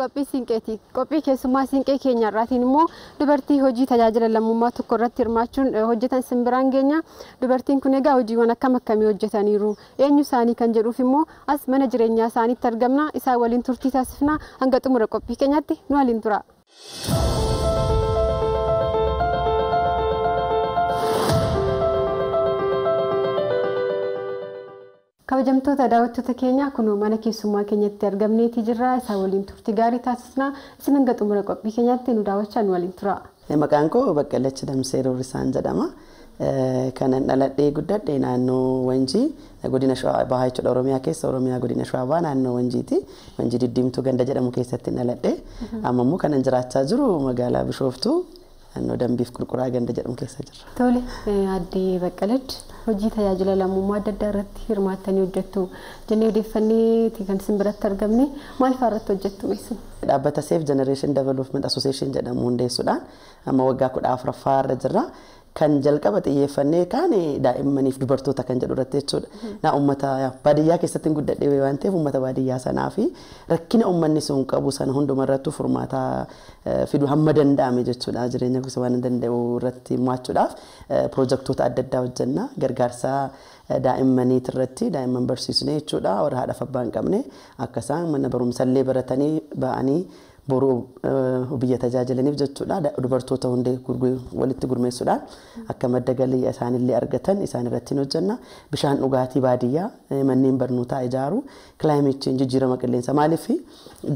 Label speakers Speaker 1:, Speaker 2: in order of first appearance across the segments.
Speaker 1: qophii siinqeeti. Qophii keessummaa siinqee keenya irraatiin immoo dubartii hojii tajaajila lammummaa tokko irratti hirmaachuun hojjetan simbiraan geenya. Dubartiin kun egaa hojiiwwan akkam akkamii hojjetaniiru? Eenyu isaanii kan jedhuuf immoo as mana jireenyaa isaaniitti argamna. Isaan waliin turtii taasifna. Hanga xumura qophii keenyaatti nu waliin tura. Kabajamtoota daawwattoota keenya kun mana keessummaa keenyatti argamneeti jirra isaa waliin turtii gaarii taasisna isin hanga xumura qophii keenyaatti nu daawwachaa nu waliin tura.
Speaker 2: Maqaan koo Baqqalachi Damsee Roorrisaan jedhama. Kanan dhaladhee guddadhe naannoo Wanjii godina Shawaa Bahaa jechuudha Oromiyaa keessa Oromiyaa godina Shawaa Bahaa naannoo Wanjiiti. Wanjii Diddiimtuu ganda jedhamu keessatti dhaladhe. Amma immoo kanan jiraachaa jiru magaalaa Bishooftuu naannoo Dambiif Qurquraa ganda jedhamu keessa jirra.
Speaker 1: Tole addee Baqqalachi hojii tajaajila lammummaa adda addaa irratti hirmaattanii hojjettu jennee odeeffanneeti kan isin biratti argamne maal fa'aa irratti hojjettu meessin?
Speaker 2: Dhaabbata Safe Generation Development Association jedhamu hundeessuudhaan amma waggaa kudha afuraffaa irra jirra. Kan jalqaba xiyyeeffannee kaane daa'immaniif dubartoota kan jedhu irratti jechuudha. Naa uummata baadiyyaa keessatti guddadhee waan ta'eef uummata baadiyyaa sanaa fi rakkina uummanni sun qabu sana hunduma irrattuu furmaata fiduu hamma danda'ame jechuudha. Jireenya gosa waan danda'u irratti hirmaachuudhaaf piroojektota adda addaa hojjenna. Gargaarsa daa'immaniit irratti daa'imman barsiisne jechuudha. Warra haadhaaf abbaa hin qabne akka isaan mana barumsallee baratanii ba'anii boruu biyya tajaajilaniif jechuudha. Dubartoota hundee walitti gurmeessuudhaan akka madda galii isaanillee argatan isaan irratti hojjenna. Bishaan dhugaatii baadiyyaa manneen barnootaa ijaaru kilaayimeet cheenjii jijjiirama qilleensa maaliif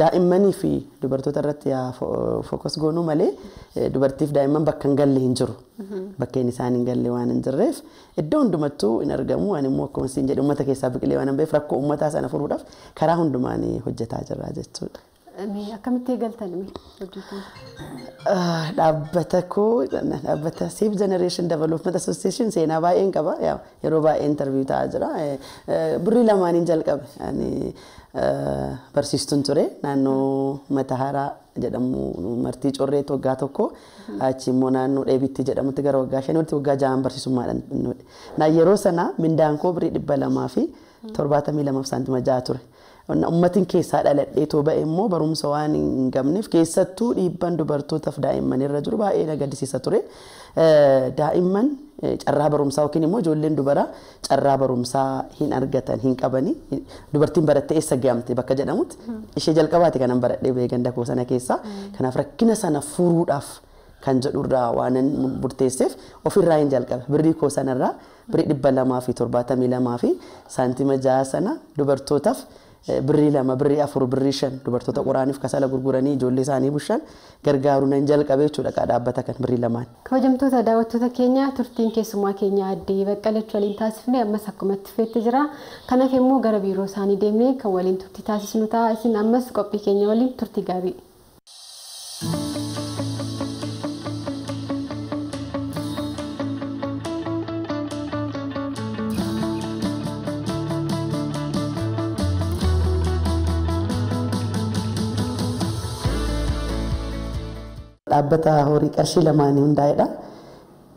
Speaker 2: daa'immanii fi dubartoota irratti fookas goonuu malee dubartiif daa'imman bakka hin galle hin jiru. Bakkeen isaan hin galle waan hin jirreef iddoo hundumattuu hin argamu. Ani immoo akkuma isin jedhe uummata keessaa biqilee waan hin beef rakkoo uummataa sana furuudhaaf karaa hundumaan hojjetaa jirra jechuudha.
Speaker 1: Eegaltan hojii
Speaker 2: Dhaabbata koo dhaabbata Safe Generation Development Association seenaa baay'een qaba. Yeroo baay'ee interviyu ta'aa jira. Birrii lamaaniin jalqabe. Barsiistuun ture naannoo Matahaaraa jedhamu martii correetti waggaa tokko achi immoo naannoo dheebitti jedhamutti gara waggaa shaniitti waggaa ja'an barsiisummaadhaan. Na yeroo sana mindaan koo birrii dhibba lamaa fi torbaatamii lamaaf saantima ja'a ture. Uummatiin keessaa dhaladhee too ba'e immoo barumsa waan hin qabneef keessattuu dhiibban dubartootaaf daa'imman irra jiru baay'ee na gaddisiisa ture. Daa'imman carraa barumsaa yookiin immoo ijoolleen dubaraa carraa barumsaa hin argatan hin qabani. Dubartiin barattee eessa gahamte bakka jedhamutti ishee jalqabaati kanan baradhee ba'ee ganda koo sana keessaa. Kanaaf rakkina sana furuudhaaf kan jedhurraa waan murteesseef ofirraa hin jalqabe. Birrii koo sanarraa birrii dhibba lamaa fi torbaatamii lamaa fi saantima ja'a sana dubartootaaf shan dubartoota quraaniif kasala gurguranii ijoollee isaanii bushan gargaaru nan jalqabe jechuudha dhaabbata kan birrii lamaan.
Speaker 1: Kabajamtoota daawwattoota keenya turtiin keessummaa keenya addee baqqalachi waliin taasifne ammas akkumatti feetti jira. Kanaaf immoo gara biiroo isaanii deemnee kan waliin turtii taasisnu ta'a isin ammas qophii keenya waliin turtii gaarii.
Speaker 2: Dhaabbata horii qarshii lamaanii hundaa'edha.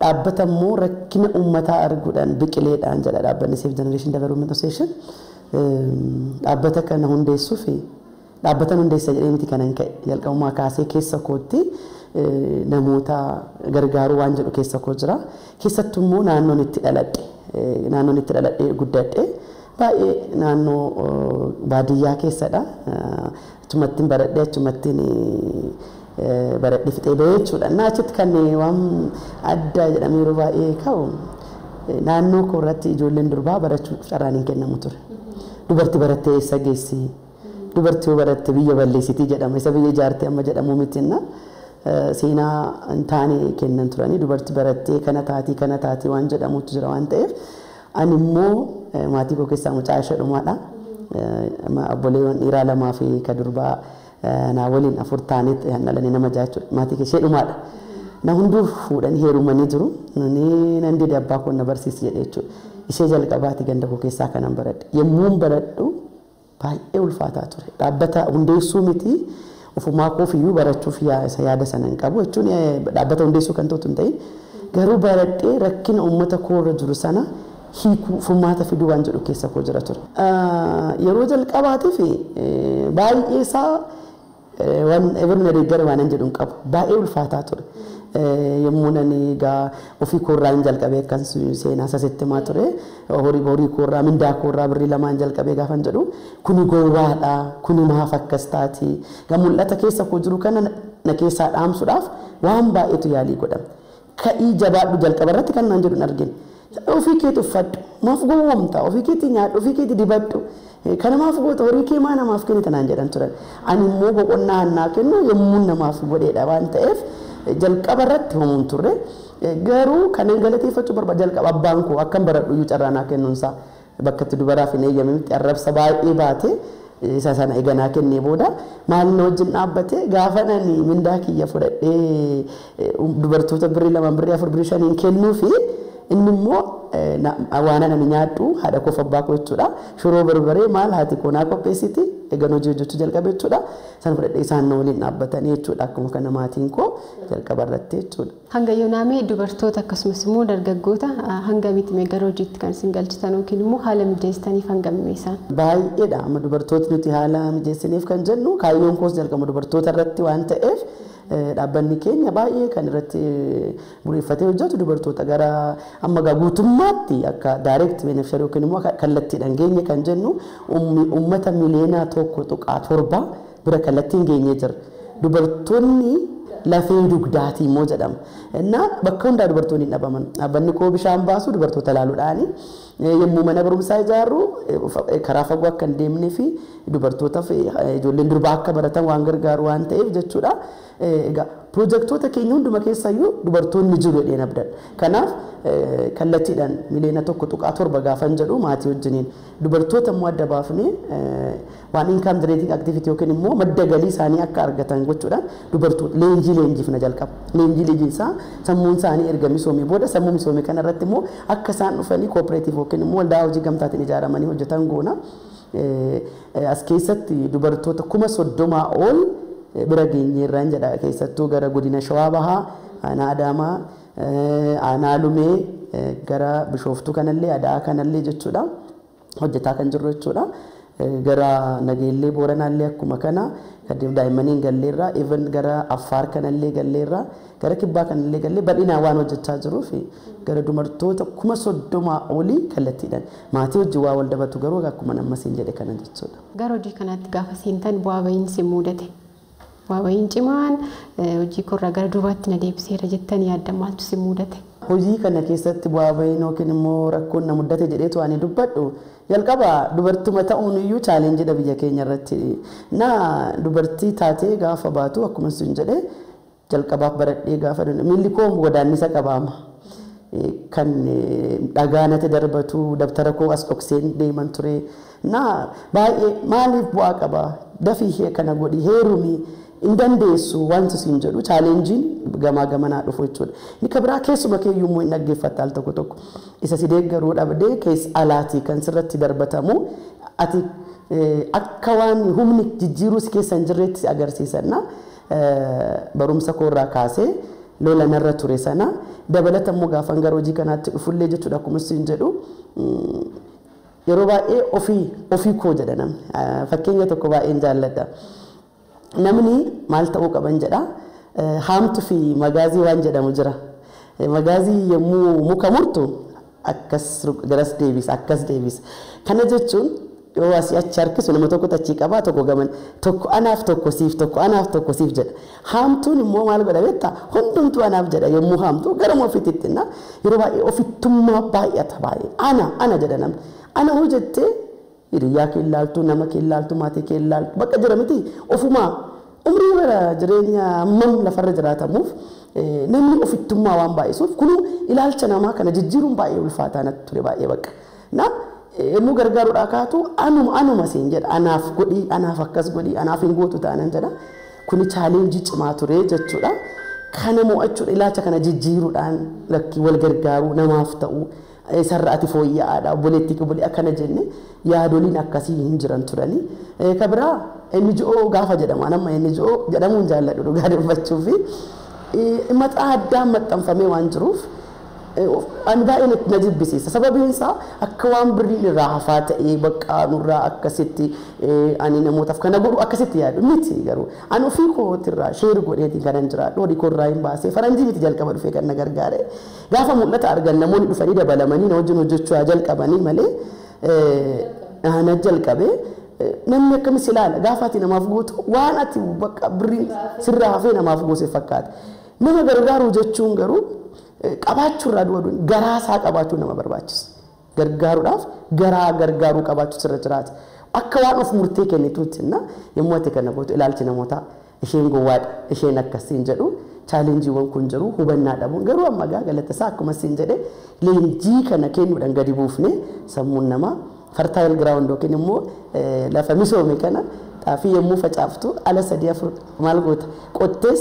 Speaker 2: Dhaabbata immoo rakkina uummataa arguudhaan biqileedhaan jedha dhaabbanni Safe Generation Development Association. Dhaabbata kana hundeessuuf dhaabbatan hundeessa jedhee miti kanan ka'e jalqabumaa kaasee keessa kootti namoota gargaaruu waan jedhu keessa koo jira. Keessattuu immoo naannoon itti dhaladhe naannoon itti dhaladhe guddadhe baay'ee naannoo baadiyyaa keessadha. Achumattiin baradhee achumattiin baradhee fixee bahee jechuudha. Innaa achitti kan waan addaa jedhamee yeroo baay'ee ka'u naannoo koo irratti ijoolleen durbaa barachuuf carraan hin kennamu ture. Dubartii barattee eessa geessi? Dubartii yoo baratte biyya balleessitii jedhama. Isa biyya ijaartee amma jedhamu mitinna. Seenaa hin taane kennan turanii dubartii barattee kana taatii kana taatii waan jedhamutu jira waan ta'eef ani immoo maatii koo keessaa mucaa ishee dhumaadha. Obboleewwan dhiiraa lamaa fi ka durbaa naa waliin afur taanetti dhalanii nama jaachuudha. Maatii ishee dhumaadha. Na hunduu fuudhanii heerumanii jiru. Ni nan dide abbaa koo na barsiisi jedhee jechuudha. Ishee jalqabaati ganda koo keessaa kanan baradhe. Yommuun baradhu baay'ee ulfaataa ture. Dhaabbata hundeessuu miti. Ofumaa koofiyyuu barachuuf yaada sana hin qabu jechuun dhaabbata hundeessuu kan ta'utu hin ta'in. Garuu baradhee rakkina uummata koo irra jiru sana hiikuu furmaata fiduu waan jedhu keessa koo jira ture. Yeroo jalqabaatiif baay'ee isaa Ebirna deeggara waan hin jedhu hin qabu. Baay'ee ulfaataa ture. yommuu nani egaa ofii koorraa hin jalqabee kan seenaa sasitti himaa ture horii horii koorraa mindaa koorraa birrii lamaan jalqabee gaafa jedhu kuni gowwaadha kuni maaf akkas taati gaa mul'ata keessa koo jiru kana na keessaa dhaamsuudhaaf waan baay'eetu yaalii godhama ka'ii jabaadhu jalqaba irratti kan naan jedhu hin argine ofii keetti uffadhu maaf gowwomta ofii keetti nyaadhu ofii keetti dibadhu kana maaf goota horii kee maa namaaf kennita naan jedhan turan ani immoo boqonnaa hannaa kennu yommuu namaaf godheedha waan ta'eef jalqaba irratti homuun turre garuu kanneen galateeffachuu barbaada jalqaba abbaan koo akkan baradhu iyyuu carraanaa kennuunsaa bakka itti dubaraaf hin eeyyamamitti arrabsa baay'ee baate isa sana eganaa kennee booda maalin wajjin dhaabbate gaafa nani mindaa kiyya fudhadhee dubartoota birrii lama birrii afur birrii shaniin kennuu fi inni immoo waan ani nyaadhu haadha koo abbaa koo jechuudha shiroo barbaree maal haati koo naa qopheessiti eegan hojii hojjechuu jalqabe jechuudha san fudhadhee isaan na waliin dhaabbatanii jechuudha akkuma kana maatiin koo jalqaba irratti jechuudha.
Speaker 1: Hanga yoonaamee dubartoota akkasumas immoo dargaggoota hanga miti gara hojiitti kan isin galchitan yookiin immoo haala mijeessitaniif hanga isaan.
Speaker 2: Baay'eedha amma dubartooti nuti haala mijeessiniif kan jennu kaayyoon koos jalqaba dubartoota irratti waan ta'eef dhaabbanni keenya baay'ee kan irratti bu'uureffatee hojjetu dubartoota gara amma gaa guutummaatti akka daayireekti beneficiarii yookiin immoo kallattiidhaan geenye kan jennu uummata miliyoonaa tokko tuqaa torba bira kallattiin geenye jira. Dubartoonni lafee dugdaatii immoo jedhama. Innaa bakka hundaa dubartoonni dhabaman. Dhaabbanni koo bishaan baasu dubartoota ilaaluudhaani. Yommuu mana barumsaa ijaarru karaa fagoo akka hin deemnee fi dubartootaaf ijoolleen durbaa akka baratan waan gargaaru waan ta'eef jechuudha. Egaa piroojeektoota keenya hunduma keessayyuu dubartoonni jiru jedheen abdan. Kanaaf kallattiidhaan miliyoona tokko tuqaa torba gaafan jedhu maatii wajjiniin dubartoota immoo adda baafnee waan inkaam direeting aktivitii yookiin immoo madda galii isaanii akka argatan gochuudhaan dubartoota leenjii leenjiifna jalqaba. Leenjii leenjiinsaa sammuun isaanii erga misoomee booda sammuu misoomee kanarratti immoo akka isaan dhufanii kooperaatiif yookiin immoo waldaa hojii gamtaatiin ijaaramanii hojjetan goona. As keessatti dubartoota kuma soddomaa ol bira geenyeerraan jedha keessattuu gara godina shawaa bahaa aanaa adaamaa aanaa lumee gara bishooftuu kanallee adaa kanallee jechuudha hojjetaa kan jirru jechuudha. Gara nageellee booranaallee akkuma kana daa'immaniin galleerraa even gara affaar kanallee galleerraa gara kibbaa kanallee gallee bal'inaan waan hojjechaa jiruuf gara dubartoota kuma soddomaa olii kallattiidhaan maatii wajjin waa wal dabatu garuu akkuma nammasiin jedhe kana jechuudha.
Speaker 1: Gara hojii kanaatti gaafa seentan bu'aa bahiinsi mudate. Bahiin cimaan hojii korraa gara duubaatti na deebiseera jettanii yaadda maaltu si mudate?
Speaker 2: Hojii kana keessatti bu'aa bahiin yookiin immoo rakkoon na mudate jedheetu ani dubbadhu jalqaba dubartuma ta'uun iyyuu chaalenjiidha biyya keenya irratti. Na dubartii taatee gaafa baatu akkuma sun jedhee jalqabaaf baradhee gaafa miilli koo godaannisa qabaama. Kan dhagaa natti darbatu dabtara koo as dhokseen deeman ture. Na baay'ee maaliif bu'aa qaba dafii kana godhi heerumi hin dandeessu wanti siin jedhu chaalenjiin gamaa gamanaa dhufu jechuudha. Inni kan biraa keessuma keeyyuu immoo hin dhaggeeffatta al tokko tokko. Isa si deeggaruu dhabdee keessa alaatii kan sirratti darbatamu ati akka waan humni jijjiiruu si keessa hin jirreetti si agarsiisanna. Barumsa koorraa kaasee lola narra ture sana dabalata immoo gaafan gara hojii kanaatti dhufullee jechuudha akkuma siin jedhu. Yeroo baay'ee ofii ofii koo jedha namni fakkeenya tokko baay'een jaalladha. Namni maal ta'uu qaban jedha. Haamtu fi magaazii waan jedhamu jira. Magaazii yommuu muka murtu akkas garas deebisa akkas deebisa kana jechuun yoo asii achi harkisu nama tokko achii qabaa tokko gaman tokko anaaf tokko siif tokko anaaf tokko siif jedha. Haamtuun immoo maal godha beektaa? Hundumtuu anaaf jedha yommuu haamtu gara ofiitti yeroo baay'ee ofittummaa baay'ata baay'ee. Ana ana jedha namni. Ana hoo jettee hiriyaa kee ilaaltu nama kee ilaaltu maatii kee ilaaltu bakka jira miti. Ofumaa umrii bara jireenya ammam lafarra jiraatamuuf namni ofittummaa waan baay'isuuf kunuu ilaalcha namaa kana jijjiiruun baay'ee ulfaataa natti ture baay'ee bakka. Na yommuu gargaaruudhaa kaatu anuma anuma siin jedha. Anaaf godhii anaaf akkas godhii anaaf hin gootu taanan jedha. Kuni chaalenjii cimaa ture jechuudha. Kana mo'achuudha ilaalcha kana jijjiiruudhaan lakkii wal gargaaruu namaaf ta'uu sarara ati fooyya'aadha obboleetti obbolee akkana jenne yaadoliin akkasii hin jiran turani. Ka biraa NGO gaafa jedhamu anamma NGO jedhamuun jaalladhu dhugaa dubbachuu fi maxxaa addaan maxxanfamee waan jiruuf Baay'ee na jibbisiisa. Sababiin isaa akka waan birriin irraa hafaa ta'ee bakka nurraa akkasitti ani namootaaf kana godhu akkasitti yaadu miti garuu ani ofii kootirraa sheeri godheetiin kanan jiraadhu horii koorraa hin baasee faranjii miti jalqaba dhufee kan na gargaare gaafa mul'ata argan namoonni dhufanii dabalamanii na wajjin hojjechuu jalqabanii malee na jalqabee namni akkamis ilaala gaafa ati namaaf gootu waan ati bakka birriin sirraa hafee namaaf goose fakkaata. Nama gargaaruu jechuun garuu qabaachuurraa du'a garaa isaa qabaachuu nama barbaachisa. Gargaaruudhaaf garaa gargaaruu qabaachuu sirra jiraata. Akka waan of murtee kennituutti na yommuu ati kana gootu ilaalchi namootaa isheen gowwaadha isheen akkasiin jedhu chaalenjiiwwan kun jiru hubannaa dhabuun garuu amma gaa galata isaa akkuma siin jedhe leenjii kana kennuudhaan gadi buufne sammuun namaa fartaayil giraawundi yookiin immoo lafa misoome kana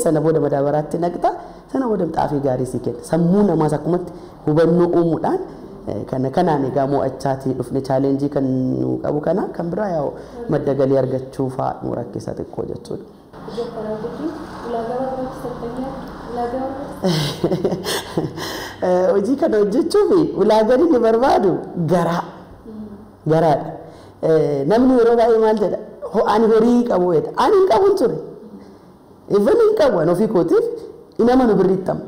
Speaker 2: sana booda madaabaraatti naqxa sana booda xaafii gaarii sii kenna sammuu namaas akkumatti hubannoo uumuudhaan kana kanaan egaa mo'achaatii dhufne chaalenjii kan nu qabu kana kan biraa yaa'u madda galii argachuu fa'aa nu rakkisa xiqqoo jechuudha. Hojii kana hojjechuuf ulaagaan inni barbaadu garaa garaadha. Namni yeroo baay'ee maal jedha ani horii qabu jedha ani hin qabu ture. Even hin qabu ani ofii kootiif inama nu birriittama.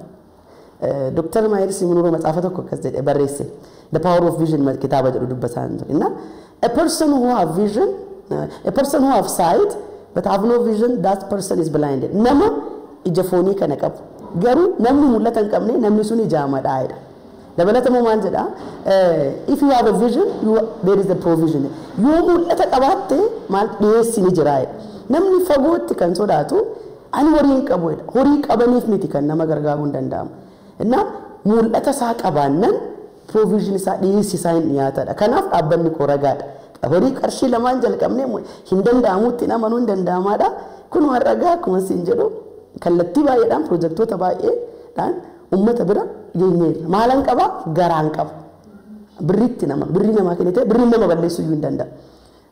Speaker 2: Dr. Maayir Simunuroo matsaafa tokko akkas jedhe barreesse. The power of vision kitaaba jedhu dubbataa hin ture. Inna a person who have vision, a person who have sight but have no vision that person is blinded. Nama ija foonii kana qabu. Garuu namni mul'ata hin qabne namni sun ijaamadhaa jedha. Dabalatamoo maal jedhaa if you have a vision you, there is a provision. Yoo mul'ata qabaatte maal dhiyeessi ni jira. Namni fagootti kan sodaatu ani horii hin qabu. Horii qabaniif miti kan nama gargaaruu hin danda'amu. እና mul'ata isaa qabaannan provision isaa dhiyeessi isaa hin dhiyaatadha. Kanaaf dhaabbanni koo ragaadha. Horii qarshii lamaan jalqabnee hin danda'amutti amanuu hin danda'amaadha. Kun waan ragaa akkuma siin jedhu kallattii baay'eedhaan pirojektoota baay'eedhaan uummata bira geenyeerra. Maalan qaba garaan qaba. Birriitti nama birrii namaa kennite birrii nama balleessuu iyyuu hin danda'a.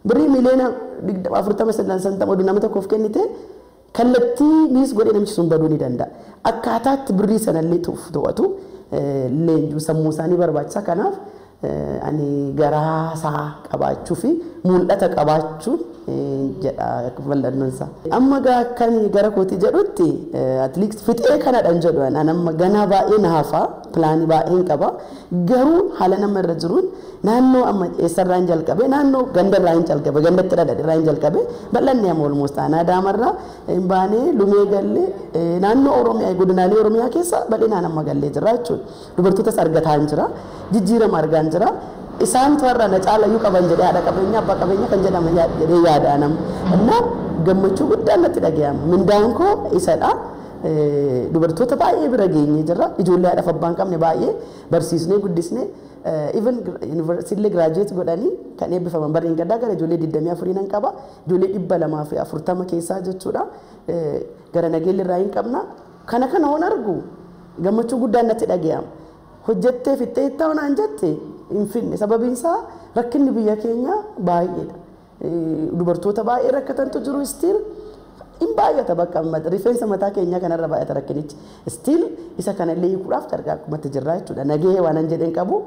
Speaker 2: Birrii miliyoona digdama afurtama santama nama tokkoof kennite kallattii miis godhee namichi sun baduu ni danda'a. Akkaataatti birrii sanallee to'atu leenjuu sammuu isaanii barbaachisa. Kanaaf ani garaa isaa qabaachuu fi mul'ata qabaachuun jedha bal'annoon isaa. Amma akkan gara kootii jedhutti atliist fixee kanadhaan jedhu an amma ganaa baay'ee na hafaa pilaanii baay'een qaba. Garuu haala nama irra jiruun naannoo amma eessarraa hin jalqabe naannoo gandarraa hin jalqabe gandatti dhadhadhirraa hin jalqabe bal'anni amma olmoos taanaa daamarraa hin baanee lumee gallee naannoo Oromiyaa godinaalee Oromiyaa keessa bal'inaan amma gallee jira jechuudha. Dubartootas argataa hin jira jijjiirama argaa hin jira. Isaan warra na caalayyuu qaban jedhee haadha qabeenya abbaa qabeenya kan jedhama jedhee yaada nam. Innaa gammachuu guddaan natti dhaga'ama. Mindaan koo isadha. Dubartoota baay'ee bira geenyee jirra. Ijoollee haadhaaf abbaan qabne baay'ee barsiisnee guddisnee even yuunivarsiitii giraajuweet godhanii kan eebbifaman barreen gaddaa gara ijoollee 24 nan qaba. Ijoollee dhibba lamaa fi afurtama keessaa jechuudha. Gara nageelli irraa hin qabna. Kana kana hoon argu gammachuu guddaan natti dhaga'ama. Hojjettee fixxee itti hoonaan jette hin finne sababiin isaa rakkinni biyya keenya baay'eedha. Dubartoota baay'ee rakkatantu jiru istiil hin baay'ata bakka rifeensa mataa keenyaa kanarra baay'ata rakkinichi. Istiil isa kanallee hiikuudhaaf carraa akkumatti jirraa jechuudha. Nagahee waan hin jedheen qabu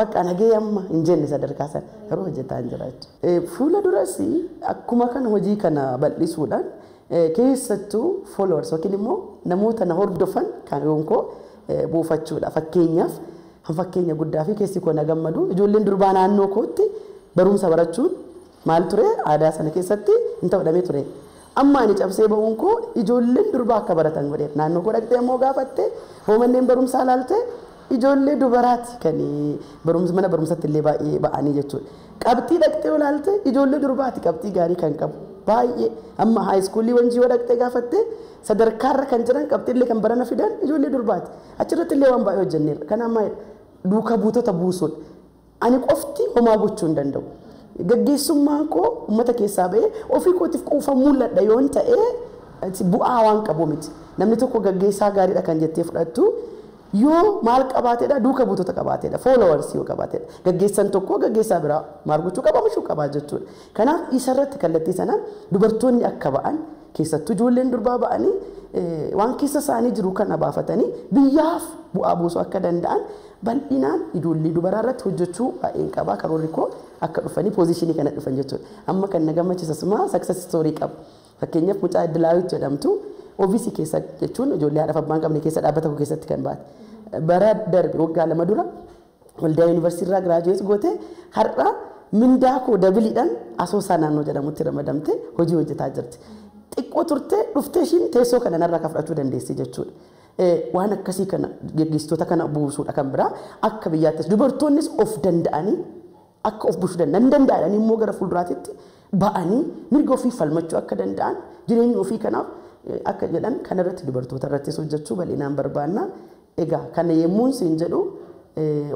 Speaker 2: bakka nagahee amma hin jenne sadarkaa sana garuu hojjetaa hin jira jechuudha. Fuula duras akkuma kana hojii kana bal'isuudhaan keessattuu followers yookiin immoo namoota na hordofan kan koo buufachuudha. Fakkeenyaaf fakkeenya guddaa fi keessi koo na gammadu ijoolleen durbaa naannoo kootti barumsa barachuun maal ture aadaa sana keessatti hin ta'udhamee ture. Amma ani cabsee ba'uun koo ijoolleen durbaa akka baratan godheera. Naannoo koo dhaqxee immoo gaafatte hoo manneen barumsaa laalte ijoollee dubaraati kan barumsa mana barumsatti illee baay'ee ba'anii jechuudha. Qabxii dhaqxee yoo laalte ijoollee durbaati qabxii gaarii kan qabu baay'ee amma haayiskuulii wanjii yoo dhaqxee gaafatte sadarkaarra kan jiran qabxiillee kan barana fidan ijoollee durbaati. Achirratti illee waan baay'ee hojjenneera. Kan amma duuka buutota buusuudha. Ani qofti homaa gochuu hin danda'u. Gaggeessummaan koo uummata keessaa ba'ee ofii kootiif quufa mul'adha yoo ta'e bu'aa waan qabu miti. Namni tokko gaggeessaa gaariidha kan jettee fudhattu yoo maal qabaateedha duuka buutota qabaateedha followers yoo qabaateedha gaggeessan tokko gaggeessaa biraa maal gochuu qaba mishuu qabaa jechuudha. Kanaaf isarratti kallattii sanaan dubartoonni akka ba'an keessattuu ijoolleen durbaa ba'anii waan keessa isaanii jiru kana baafatanii biyyaaf bu'aa buusuu akka danda'an bal'inaan ijoollee dubaraa irratti hojjechuu baay'een qabaa karoorri koo akka dhufanii poozishinii kana dhufan jechuudha. Amma kan na gammachiisas maa sakses istoorii qaba. Fakkeenyaaf mucaa Iddilaawit jedhamtu ofiisii keessa jechuun ijoollee haadha abbaa hin qabne keessa dhaabbata koo keessatti kan baate. Bara darbe waggaa lama dura waldaa yuunivarsiitii irraa giraajuweet goote har'a mindaa koo dabiliidhaan asoosaa naannoo jedhamutti ramadamte hojii hojjetaa jirti. Xiqqoo turte dhuftee ishiin teessoo kana narraa kan fudhachuu dandeessi jechuudha. Waan akkasii kana gaggeessitoota kana buusuudha kan biraa akka biyyaattis dubartoonnis of danda'anii akka of bulchuu danda'an danda'an immoo gara fuulduraatitti ba'anii mirga ofii falmachuu akka danda'an jireenya ofii kanaaf akka jedhan kanarratti dubartoota irrattis hojjechuu bal'inaan barbaanna. Egaa kana yemmuun siin jedhu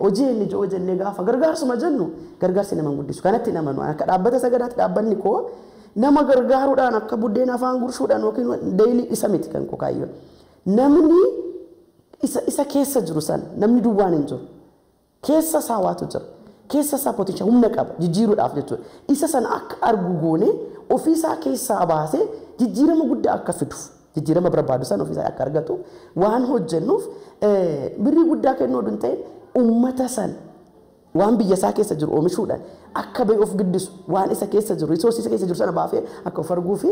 Speaker 2: hojii inni ijoo jennee gaafa gargaarsuma jennu gargaarsi nama guddisu kanatti nama nu akka dhaabbata sagadaatti dhaabbanni koo nama gargaaruudhaan akka buddeena afaan gurshuudhaan yookiin deeyilii isa miti kan koo kaayyoon. Namni isa keessa jiru sana namni duwwaan hin jiru. Keessa isaa waatu jira. Keessa isaa pootinshaa humna qaba jijjiiruudhaaf jechuudha. Isa sana akka argu goone ofii isaa keessaa baasee jijjiirama guddaa akka fiduuf. jijjiirama barbaadu san ofiisaa akka argatu waan hojjennuuf birrii guddaa kennuu hin ta'in uummata san waan biyya isaa keessa jiru oomishuudhaan akka bahee of guddisu waan isa keessa jiru isa keessa jiru sana baafee akka of arguu fi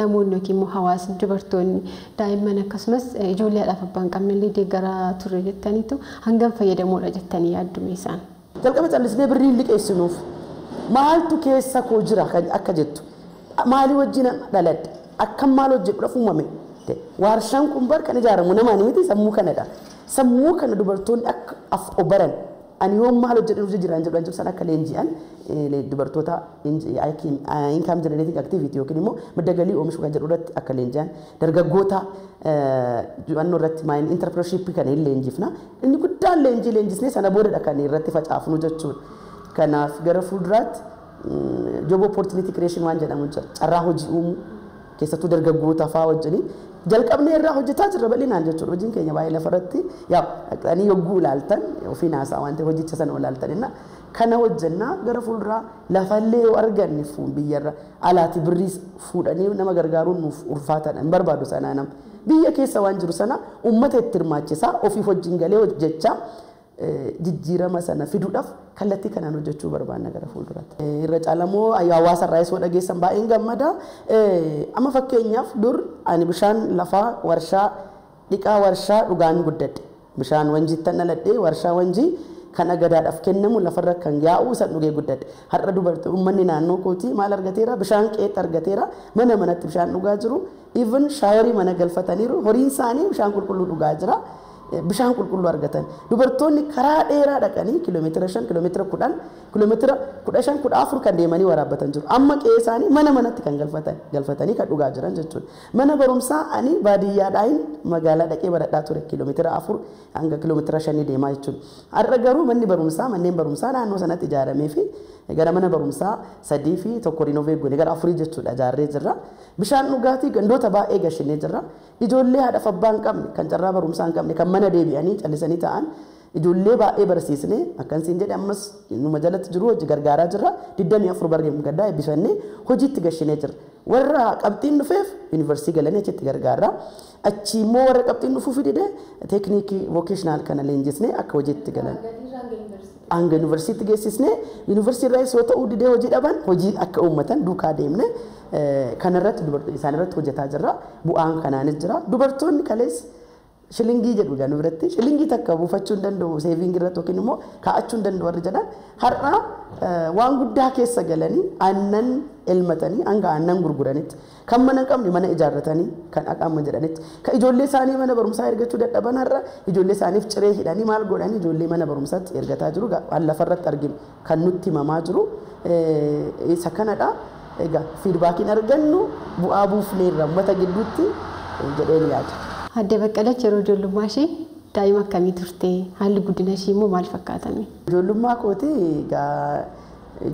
Speaker 1: namoonni yookiin immoo hawaasni dubartoonni daa'imman akkasumas ijoollee haadhaaf abbaan qabnellee deeggaraa turre jettaniitu hangam fayyadamoodha jettanii yaaddume isaan.
Speaker 2: Jalqaba callisnee birrii hin liqeessinuuf maaltu keessa koo jira akka jettu? Maalii wajjin dhaladhe akkam maal hojjedhuudhaaf uumame? Waarshaan kun bar kan ijaaramu namaan miti sammuu kanadha sammuu kana dubartoonni akka af baran ani yoon maal hojjedhuuf jiran jedhan jiru san akka leenji'an dubartoota inkaam jenereeting aktiviitii yookiin immoo madda galii oomishuu kan jedhu irratti akka leenji'an dargaggoota ju'annoo irratti maayin intarprenershiippii kana hin leenjifna inni guddaan leenjii leenjisnee sana boodadha kan irratti facaafnu jechuudha kanaaf gara fuulduraatti job opportunity creation waan jedhamu jira carraa hojii uumuu keessattuu dargaggoota fa'aa wajjiniin jalqabnee irraa hojjetaa jirra bal'inaan jechuudha. Hojiin keenya baay'ee lafarratti yaa dhaqanii yogguu ilaaltan ofii naasaa waan ta'e hojicha sana ilaaltanina kana hojjennaa gara fuulduraa lafallee yoo arganne fuun biyyarra alaati birrii fuudhanii nama gargaaruun nuuf ulfaataadha hin barbaadu sanaa nama biyya keessa waan jiru sana uummata itti hirmaachisaa ofii hojiin galee hojjechaa jijjiirama sana fiduudhaaf kallattii kanaan hojjechuu barbaanna gara fuulduraatti. Irra caalamoo hawaasa irraa isoo dhageessan baay'een gammada. Amma fakkeenyaaf dur ani bishaan lafaa warshaa dhiqaa warshaa dhugaan guddadhe. Bishaan wanjiittan dhaladhee warshaa wanjii kan agadaadhaaf kennamu lafarra kan yaa'u san dhugee guddadhe. Har'a dubartii uummanni naannoo kootii maal argateera bishaan qeetti argateera mana manatti bishaan dhugaa jiru. Even shaaworii mana galfataniiru horiin isaanii bishaan qulqulluu dhugaa jira. Bishaan qulqulluu argatan dubartoonni karaa dheeraa dhaqanii kiiloomeetira shan kiiloomeetira kudhan kiiloomeetira kudha shan kudha afur kan deemanii waraabbatan jiru amma qe'ee isaanii mana manatti kan galfatan galfatanii kan dhugaa jiran jechuudha mana barumsaa ani baadiyyaadhaan magaalaa dhaqee baradhaa ture kiiloomeetira afur hanga kiiloomeetira shanii deemaa jechuudha har'a garuu manni barumsaa manneen barumsaa naannoo sanatti ijaaramee fi gara mana barumsaa sadii fi tokko riinoovee goone gara afurii jechuudha ijaarree jirra bishaan dhugaatii gandoota baay'ee gashinee jirra ijoollee haadhaaf abbaa hin qabne kan carraa barumsaa hin qabne kan mana deebi'anii callisanii ta'an ijoollee baay'ee barsiisnee akkansiin jedhe ammas numa jalatti jiru hojii gargaaraa jirra digdamii afur barreeffam gaddaa eebbifannee hojiitti gashinee jirra warra qabxiin dhufeef yuunivarsiitii galanii achitti gargaarra achi immoo warra qabxiin dhufuu fidide teekniikii vookeshinaal kana leenjisnee akka hojiitti galan. hanga yuunivarsiitii geessisnee. Yuunivarsiitii irraas yoo ta'uu didee hojii dhaban hojii akka uummatan duukaa deemne kanarratti isaan irratti hojjetaa jirra bu'aan kanaanis jira dubartoonni kalees shilingii jedhu ganu biratti shilingii takka buufachuu hin danda'u seeviingii irratti yookiin immoo kaa'achuu hin danda'u warri jedhan har'a waan guddaa keessa galanii aannan elmatanii hanga aannan gurguranitti kan mana hin qabne mana ijaarratanii kan aqaama jedhanitti kan ijoollee isaanii mana barumsaa ergachuu dadhaban har'a ijoollee isaaniif ciree hidhanii maal godhanii ijoollee mana barumsaatti ergataa jiru lafarratti arginu kan nutti himamaa jiru isa kanadha. Egaa fiidbaakiin argannu bu'aa buufneerra uummata gidduutti jedheen yaada.
Speaker 1: Adde Baqqalachi yeroo ijoollummaa ishee daa'ima akkamii turte? Haalli guddina ishee immoo maal fakkaatame?
Speaker 2: Ijoollummaa kooti egaa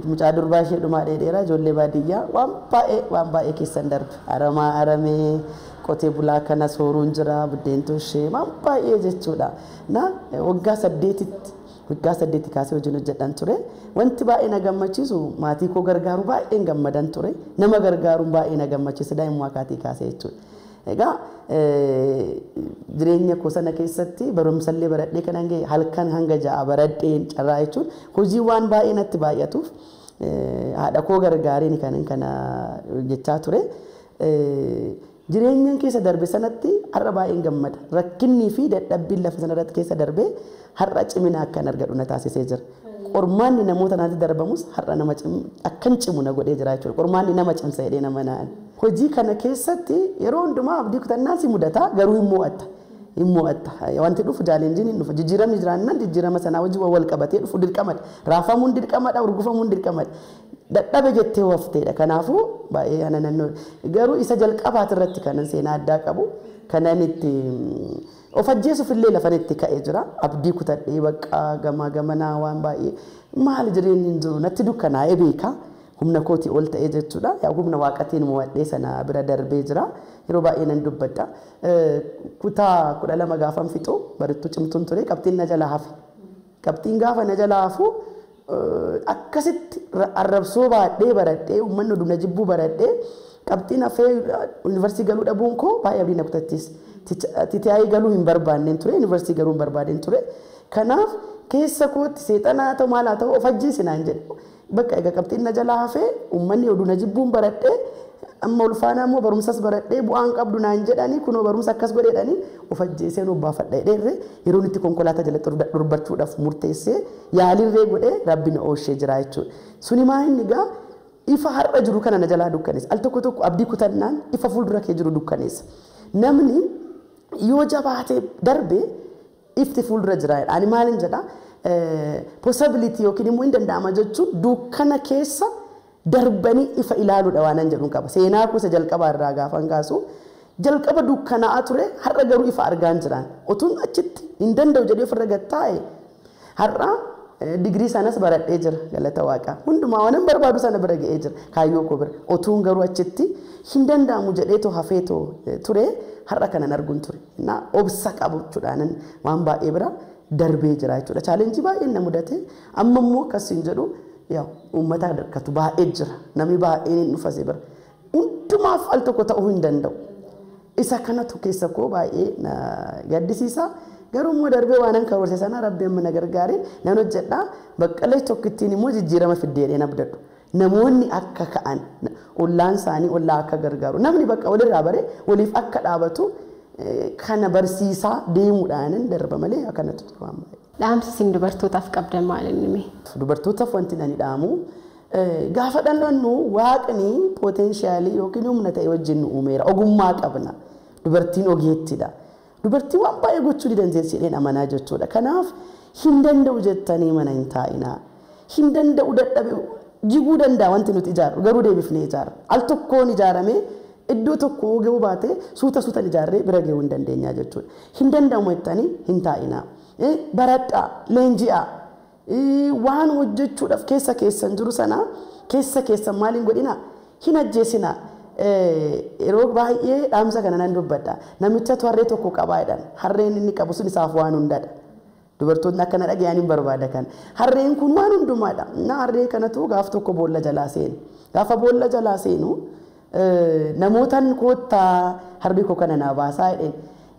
Speaker 2: mucaa durbaa ishee dhumaa dheeraa ijoollee baadiyyaa waan baay'ee waan baay'ee keessan darbe aramaa aramee qotee bulaa kana sooruun jira buddeentuu ishee waan baay'ee jechuudha. Na waggaa saddeetitti waggaa saddeetti kaasee hojiin hojjedhan ture. Wanti baay'ee na gammachiisu maatii koo gargaaru baay'een gammadan ture. Nama gargaaruun baay'ee na gammachiisa daa'imummaa kaatii kaasee jechuudha. Egaa jireenya koo sana keessatti barumsallee baradhee kan hanga halkan hanga ja'a baradheen carraa jechuun hojii waan baay'ee natti baay'atuuf haadha koo gargaariin kan kana jechaa ture. Jireenyaan keessa darbe sanatti har'a baay'een gammada. Rakkinnii fi dadhabbiin lafa sanarratti keessa darbee har'a cimina akkan argadhu na taasisee jira. Qormaanni namoota naatti darbamus har'a nama akkan cimu na godhee jira jechuudha. Qormaanni nama cimsa jedhee nama na'an. Hojii kana keessatti yeroo hundumaa abdii kutannaa si mudata garuu hin mo'atta. Hin mo'atta. Wanti dhufu jaalenjiin hin dhufa. Jijjiiramni jiraannaan jijjiirama sanaa wajjin wal qabatee dhufu dirqamadha. Raafamuun dirqamadha, urgufamuun dirqamadha. Dadhabe jettee wafteedha. Kanaafuu baay'ee ana nannoo garuu isa jalqabaati irratti kanan seenaa addaa qabu kanan itti of ajjeesuuf illee lafan itti ka'ee jira. Abdii kutadhee bakka gamaa gamanaa waan baay'ee maal jireenyi hin jiru natti dukkanaa'ee beeka. Humna kootii ol ta'ee jechuudha. Yaa humna waaqatiin mo'adhee sana bira darbee jira. Yeroo baay'ee nan dubbadha. Kutaa kudha lama gaafan fixu barattuu cimtuun ture qabxiin na jalaa hafe. Qabxiin gaafa na jalaa hafu akkasitti arrabsoo baadhee baradhee uummanni oduu na jibbuu baradhee qabxiin hafee yuunivarsiitii galuu dhabuun koo baay'ee abdii na kutachiise. Titiyaayii galuu hin barbaanneen ture yuunivarsiitii galuu hin barbaadeen ture. Kanaaf keessa kootti seexanaa haa ta'u maal haa ta'u of ajjeesinaan jedhu. Bakka egaa qabxiin na jalaa hafee uummanni oduu na jibbuun baradhee amma ulfaanaa immoo barumsas baradhee bu'aan qabdu naan jedhanii kunoo barumsa akkas godheedhanii of ajjeeseen obbaafadha jedheerree yeroo itti konkolaataa jalatti dhorbachuudhaaf murteessee yaalirree godhee rabbi na oolchee jira jechuudha. Suni maa inni egaa ifa har'a jiru kana na jalaa dukkaneessa. Al tokko tokko abdii kutannaan ifa fuuldura kee jiru dukkaneessa. Namni yoo jabaatee darbee ifti fuuldura jira. Ani maalin jedhaa possibility yookiin immoo hin danda'ama jechuun dukkana keessa darbanii ifa ilaaluudha waan an jedhuun qaba. Seenaa kuusa jalqabaa irraa gaafan kaasu jalqaba dukkanaa ture har'a garuu ifa argaan jiraan. Otuun achitti hin danda'u jedhee ofirra gattaa'e har'a digirii sanas baradhee jira galata waaqaa. Hundumaa waan barbaadu sana bira ga'ee jira kaayyoo koo bira. Otuun garuu achitti hin danda'amu jedhee too hafee too ture har'a kanan arguun ture. Na obsa qabu jechuudhaan waan baay'ee bira darbee jira jechuudha. Chaalenjii baay'een na mudate amma immoo akkas hin jedhu yaa uummata harkatu baay'ee jira namni baay'een hin dhufase bira. Hundumaaf al tokko ta'uu hin danda'u. Isa kanatu keessa koo baay'ee na gaddisiisa. Garuu immoo darbee waan an karoorse sana rabbi amma na gargaareen nan hojjedha. Baqqalee tokkittiin immoo jijjiirama fiddeedhee abdadhu. Namoonni akka ka'an ollaan isaanii ollaa akka gargaaru namni bakka walirraa bare waliif akka dhaabatu kana barsiisaa deemuudhaan darba malee akkanatu waan baay'ee.
Speaker 1: Dhaamsi isin dubartootaaf qabdan maal inni?
Speaker 2: Dubartootaaf wanti ani dhaamu gaafa dhalannu waaqni pootenshaalii yookiin humna ta'e wajjin uumeera ogummaa qabna dubartiin ogeettidha. Dubartii waan baay'ee gochuu ni dandeessi jedheen amanaa jechuudha. Kanaaf hin danda'u jettanii mana hin taa'inaa. Hin danda'u dadhabe jiguu danda'a wanti nuti ijaarru garuu deebifnee ijaarra. Al tokkoon ijaaramee iddoo tokko gahuu baatee suuta suutan ijaarree bira gahuu hin dandeenya jechuudha. Hin danda'amu jettanii hin taa'inaa. Baradhaa, leenji'aa, waan hojjechuudhaaf keessa keessan jiru sana keessa keessan maaliin godhina hin ajjeesinaa. Yeroo baay'ee dhaamsa kana nan dubbadha. Namichatu harree tokko qabaa jedhan. Harreen inni qabu sun isaaf waan hundadha. Dubartoonni akkana dhagayaan hin barbaada kan. Harreen kun waan hundumaadha. Na harree kanatu gaaf tokko boolla jalaa seenu. Gaafa boolla jalaa seenu namootaan koottaa harrii koo kana naa baasaa jedheen.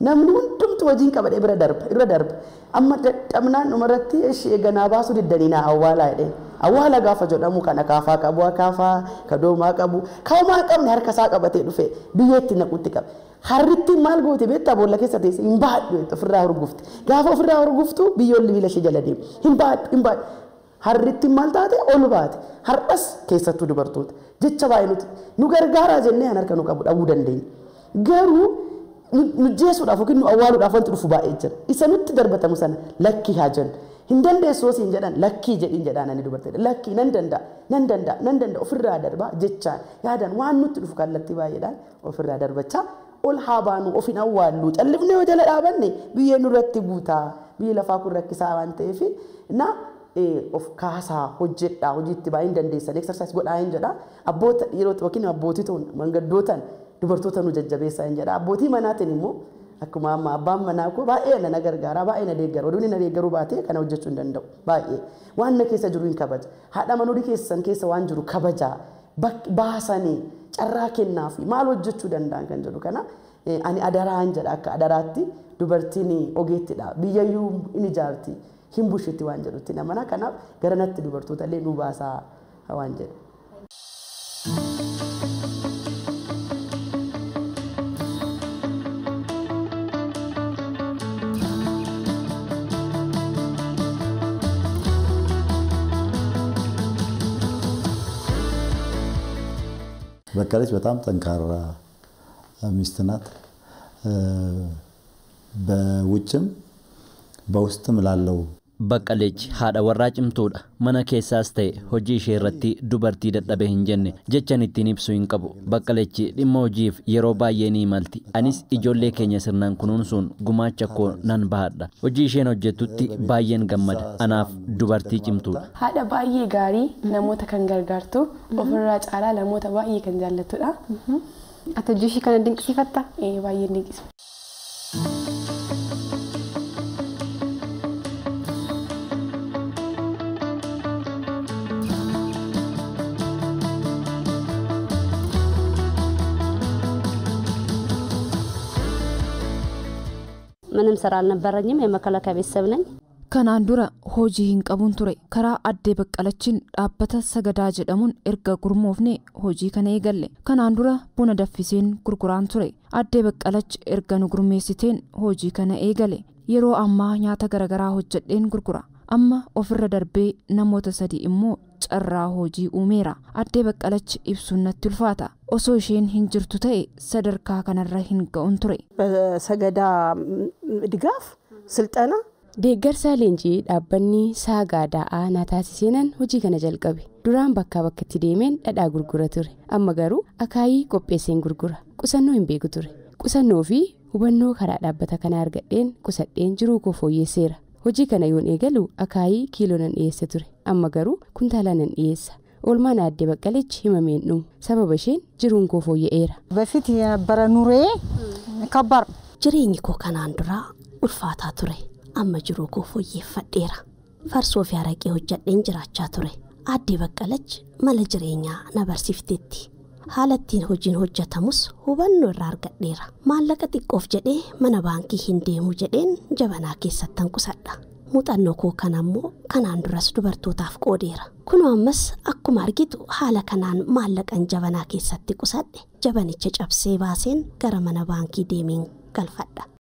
Speaker 2: Namni hundumtu hojiin qabadhee bira darba irra darba. Amma dadhabnaan dhumarratti ishee ganaa baasuu diddanii naa awwaalaa jedheen. Awwaala gaafa jedhamu kan akaafaa qabu akaafaa ka doomaa qabu ka'umaa qabne harka isaa qabatee dhufe biyyeetti naqutti qaba. Harritti maal goote beektaa boolla keessa teesse hin baadhu ofirraa hurgufte. Gaafa ofirraa hurguftu biyyoon miila ishee jala deemu. Hin baadhu hin baadhu. Harritti maal taate ol baate. Har'as keessattuu dubartoota. Jecha baay'ee nuti nu gargaaraa jennee harka nu qabu dhabuu dandeenya. Garuu nu jeesuudhaaf yookiin nu awwaaluudhaaf wanti dhufu baay'ee jira. Isa nutti darbatamu sana lakkii haa jennu. Hin dandeessu osoo hin jedhan lakkii jedhiin jedhaan ani dubarteedha. Lakkii nan danda'a nan danda'a nan danda'a ofirraa darbaa jechaan yaadaan waan nutti dhufu kallattii baay'eedhaan ofirraa darbachaa ol haa baanu of hin awwaallu callifnee yoo jala dhaabanne biyyeen nurratti buutaa biyyi lafaa kun rakkisaa waan ta'eef na of kaasaa hojjedhaa hojii itti baay'een dandeessan eksarsaayis godhaa hin jedha abboota dhiirota yookiin abbootii ta'uun mangaddootaan dubartoota nu jajjabeessaa hin jedha. Abbootii manaatiin immoo akkuma amma abbaan manaa koo baay'ee na gargaara baay'ee na deeggara oduun na deeggaruu baatee kana hojjechuu hin danda'u. Baay'ee. Waan na keessa jiru hin kabaja. Haadha manootii keessan keessa waan jiru kabajaa baasanii carraa kennaa fi maal hojjechuu danda'an kan jedhu kana ani adaraan jedha. Akka adaraatti dubartiin ogeettidha. Biyyayyuu in ijaarti. Hin bushitti waan jedhutti namana kanaaf garanatti dubartoota illee nu baasaa waan jedhu.
Speaker 3: በቀለች በጣም ጠንካራ ሚስት ናት። በውጭም በውስጥም ላለው
Speaker 4: Baqqaleechi haadha warraa cimtuudha. Mana keessaas ta'e hojii ishee irratti dubartii dadhabe hin jenne jechan ittiin ibsuu hin qabu. Baqqaleechi dhimma hojiif yeroo baay'ee ni imalti. Anis ijoollee keenya sirnaan kunuunsuun gumaacha koo nan bahadha. Hojii isheen hojjettutti baay'een gammada. Anaaf dubartii cimtuudha.
Speaker 5: Haadha baay'ee gaarii namoota kan gargaartu ofirraa caalaa namoota baay'ee kan jaallattudha.
Speaker 1: Ati hojii ishii kana dinqisiifattaa?
Speaker 5: Eh, Baay'ee dinqisiifadha.
Speaker 6: ምንም ስራ አልነበረኝም። የመከላከያ ቤተሰብ ነኝ።
Speaker 7: dura hojii hin qabuun ture karaa addee baqqalachiin dhaabbata sagadaa jedhamuun erga gurmoofne hojii kana eegalle kanaan dura buna danfiseen gurguraan ture addee baqqalachi erga nu gurmeessiteen hojii kana eegale yeroo ammaa nyaata garaagaraa hojjedheen gurgura amma ofirra darbee namoota sadii immoo carraa hojii uumeera addee baqqalachi ibsuun natti ulfaata osoo isheen hin jirtu ta'e sadarkaa kanarra hin ga'uun ture.
Speaker 8: sagadaa digaaf silxana.
Speaker 9: deeggarsaa leenjii dhaabbanni saagaa daa'aa na taasiseenan hojii kana jalqabe duraan bakkaa bakkatti deemeen dhadhaa gurgura ture amma garuu akaayii qopheesseen gurgura qusannoo hin beeku ture qusannoo fi hubannoo karaa dhaabbata kanaa argadheen qusadheen jiruu koo fooyyesseera hojii kana yoon eegalu akaayii kiiloonan dhiyeessa ture amma garuu kuntaalaanan dhiyeessa oolmaan aadde baqqalichi himameen dhumu sababa isheen jiruun koo fooyya'eera.
Speaker 8: Bafit bara nuree kabbar.
Speaker 10: Jireenyi koo kanaan duraa ulfaataa ture amma jiruu koo fooyyeffadheera farsoo fi haraqee hojjadheen jiraachaa ture aaddee baqqalachi mala jireenyaa na barsiifteetti. Haala ittiin hojiin hojjetamus hubannoo irraa argadheera. Maallaqa xiqqoof jedhee mana baankii hin deemu jedheen jabanaa keessattan qusadha. Muuxannoo koo kana ammoo kanaan duras dubartootaaf qoodeera. Kunoo ammas akkuma argitu haala kanaan maallaqan jabanaa keessatti qusadhe jabanicha cabsee baaseen gara mana baankii deemeen galfadha.